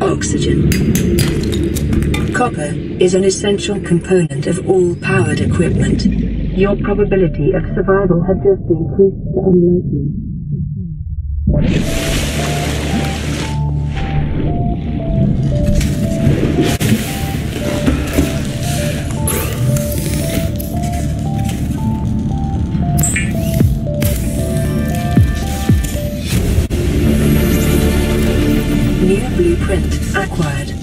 oxygen. Copper is an essential component of all powered equipment. Your probability of survival has just increased to unlikely. New blueprint acquired.